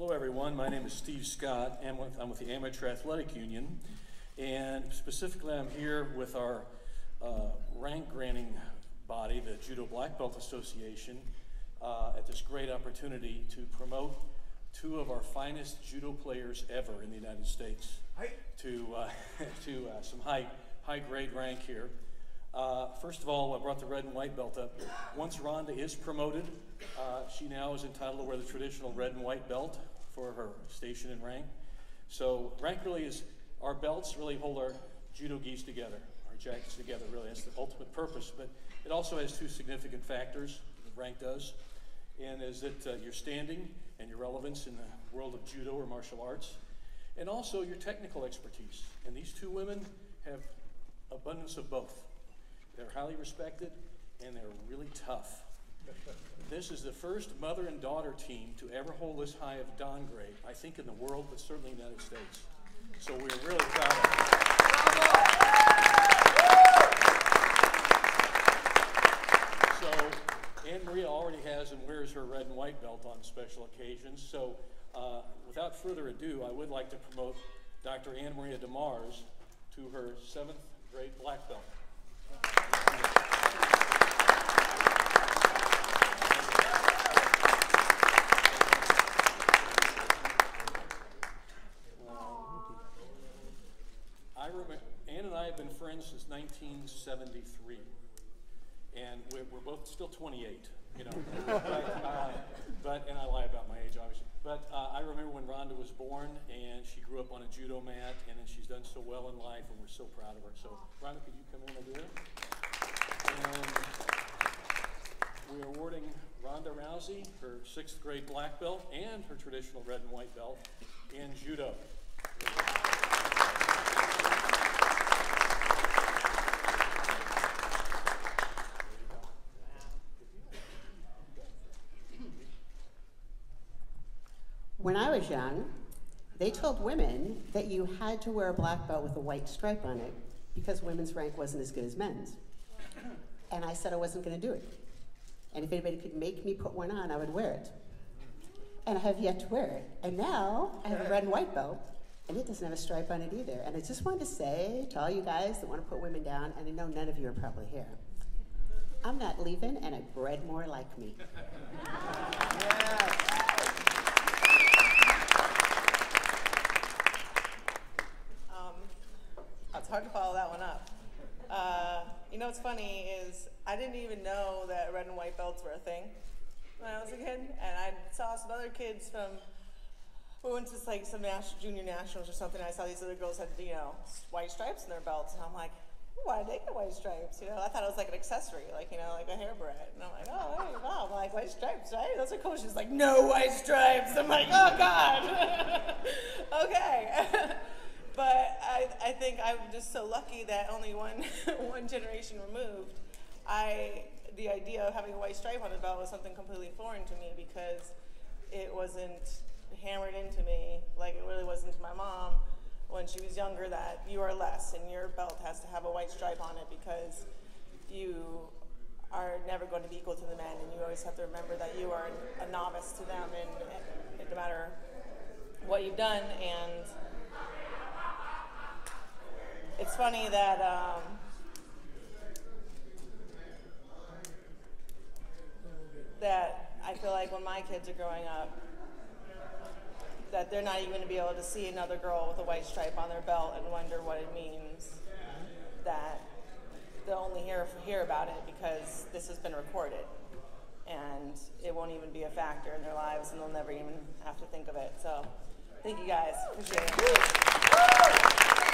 Hello, everyone. My name is Steve Scott, and with, I'm with the Amateur Athletic Union. And specifically, I'm here with our uh, rank granting body, the Judo Black Belt Association, uh, at this great opportunity to promote two of our finest judo players ever in the United States to, uh, to uh, some high, high grade rank here. Uh, first of all, I brought the red and white belt up. Once Ronda is promoted, uh, she now is entitled to wear the traditional red and white belt for her station and rank. So rank really is, our belts really hold our judo gis together, our jackets together, really. That's the ultimate purpose. But it also has two significant factors, the rank does, and is that uh, your standing and your relevance in the world of judo or martial arts, and also your technical expertise. And these two women have abundance of both. They're highly respected and they're really tough. This is the first mother and daughter team to ever hold this high of dan grade, I think in the world, but certainly in the United States. So we're really proud of them. So AnnMaria already has and wears her red and white belt on special occasions. So uh, without further ado, I would like to promote Dr. AnnMaria DeMars to her seventh grade black belt. I remember, Ann and I have been friends since 1973, and we're, we're both still 28, you know. but, uh, but, and I lie about my age, obviously. But uh, I remember when Ronda was born, and she grew up on a judo mat, and then she's done so well in life, and we're so proud of her. So, Ronda, could you come in and do it? And we're awarding Ronda Rousey her sixth grade black belt and her traditional red and white belt in judo. When I was young, they told women that you had to wear a black belt with a white stripe on it because women's rank wasn't as good as men's. And I said I wasn't going to do it. And if anybody could make me put one on, I would wear it. And I have yet to wear it. And now I have a red and white belt, and it doesn't have a stripe on it either. And I just wanted to say to all you guys that want to put women down, and I know none of you are probably here, I'm not leaving, and I bred more like me. Um, it's hard to follow that one up. Uh, you know what's funny is I didn't even know that red and white belts were a thing when I was a kid, and I saw some other kids from. We went to like some national, junior nationals or something. I saw these other girls had you know white stripes in their belts, and I'm like, why did they get white stripes? You know, I thought it was like an accessory, like you know, like a hair beret. And I'm like, oh, hey, wow, I'm like white stripes, right? Those are cool. She's like, no white stripes. I'm like, oh god. okay. but I, I think I'm just so lucky that only one one generation removed, I the idea of having a white stripe on the belt was something completely foreign to me because it wasn't hammered into me. Like it really was into my mom when she was younger that you are less and your belt has to have a white stripe on it because you are never going to be equal to the men and you always have to remember that you are a novice to them and, and no matter what you've done and it's funny that um, that I feel like when my kids are growing up, that they're not even going to be able to see another girl with a white stripe on their belt and wonder what it means. That they'll only hear hear about it because this has been recorded, and it won't even be a factor in their lives, and they'll never even have to think of it. So, thank you guys. Appreciate it.